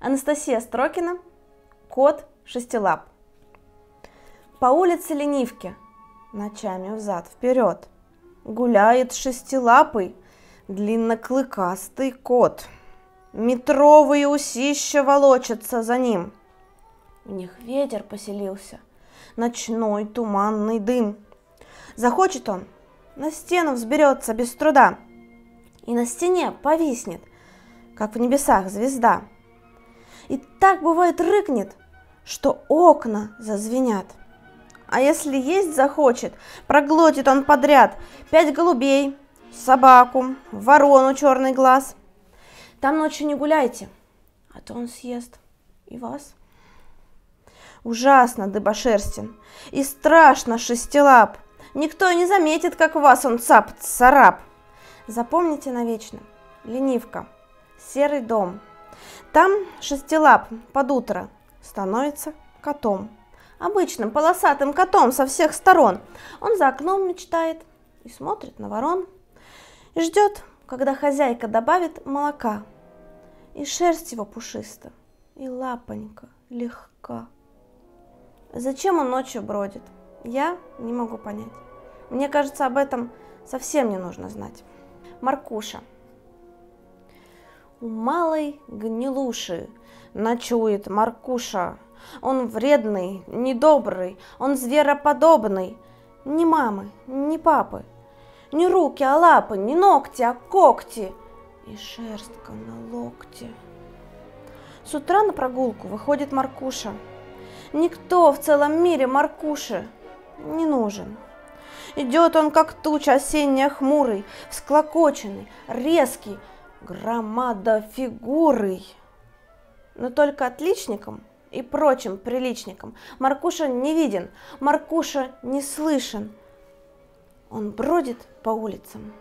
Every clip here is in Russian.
Анастасия Строкина, кот шестилап. По улице ленивки, ночами взад вперед, гуляет шестилапый, длинноклыкастый кот. Метровые усища волочатся за ним. В них ветер поселился, ночной туманный дым. Захочет он, на стену взберется без труда, и на стене повиснет, как в небесах звезда – и так бывает рыкнет, что окна зазвенят. А если есть захочет, проглотит он подряд пять голубей, собаку, ворону черный глаз. Там ночью не гуляйте, а то он съест и вас. Ужасно дыбошерстен и страшно шестилап. Никто не заметит, как вас он цап царап. Запомните навечно, ленивка, серый дом – там шестилап под утро становится котом. Обычным полосатым котом со всех сторон. Он за окном мечтает и смотрит на ворон. И ждет, когда хозяйка добавит молока. И шерсть его пушиста, и лапонька легка. Зачем он ночью бродит? Я не могу понять. Мне кажется, об этом совсем не нужно знать. Маркуша – у малой гнилуши ночует Маркуша. Он вредный, недобрый, он звероподобный. Ни мамы, ни папы, ни руки, а лапы, ни ногти, а когти. И шерстка на локте. С утра на прогулку выходит Маркуша. Никто в целом мире Маркуши не нужен. Идет он, как туча осенняя хмурый, всклокоченный, резкий, громада фигурой. Но только отличникам и прочим приличникам Маркуша не виден, Маркуша не слышен. Он бродит по улицам,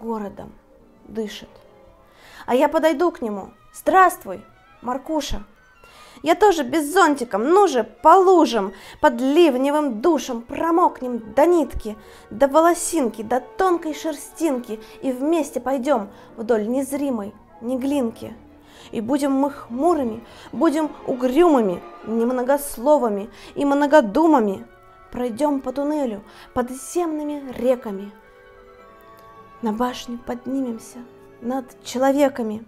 городом, дышит. А я подойду к нему. Здравствуй, Маркуша. Я тоже без зонтиком, ну же, по лужам, под ливневым душем промокнем до нитки, до волосинки, до тонкой шерстинки, и вместе пойдем вдоль незримой неглинки. И будем мы хмурыми, будем угрюмыми, немногословами и многодумами. Пройдем по туннелю подземными реками. На башню поднимемся над человеками.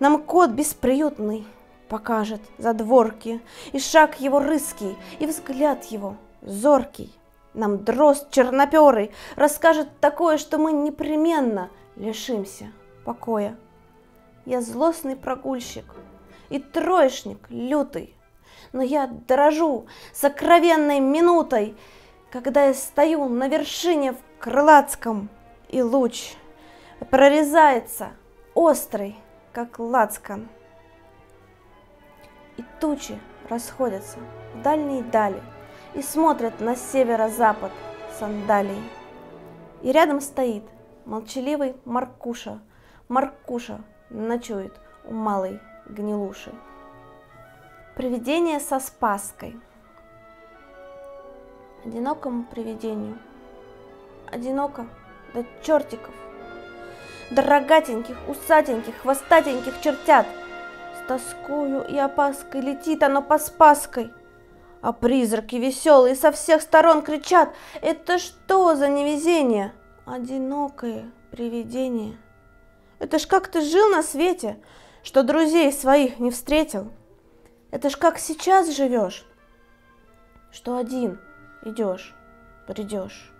Нам кот бесприютный покажет задворки, и шаг его рыский, и взгляд его зоркий. Нам дрозд черноперый расскажет такое, что мы непременно лишимся покоя. Я злостный прогульщик и троечник лютый, но я дорожу сокровенной минутой, когда я стою на вершине в Крылатском, и луч прорезается острый, как лацкан и тучи расходятся в дальние дали и смотрят на северо-запад сандалии. И рядом стоит молчаливый Маркуша. Маркуша ночует у малой гнилуши. Привидение со Спаской. Одинокому привидению. Одиноко до чертиков. Дорогатеньких, усатеньких, хвостатеньких чертят – тоскою и опаской летит оно по Спаской. А призраки веселые со всех сторон кричат, это что за невезение? Одинокое привидение. Это ж как ты жил на свете, что друзей своих не встретил? Это ж как сейчас живешь, что один идешь, придешь.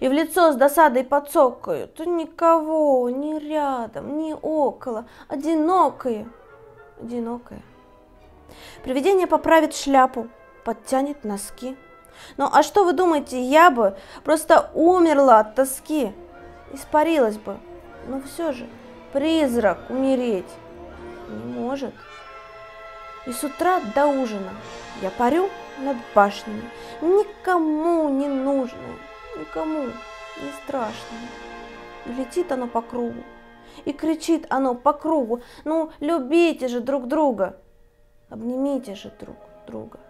И в лицо с досадой подсокают, никого ни рядом, ни около, одинокое одинокая. Привидение поправит шляпу, подтянет носки. Ну а что вы думаете, я бы просто умерла от тоски, испарилась бы. Но все же призрак умереть не может. И с утра до ужина я парю над башнями, никому не нужные, никому не страшные. И летит оно по кругу, и кричит оно по кругу, ну, любите же друг друга, обнимите же друг друга.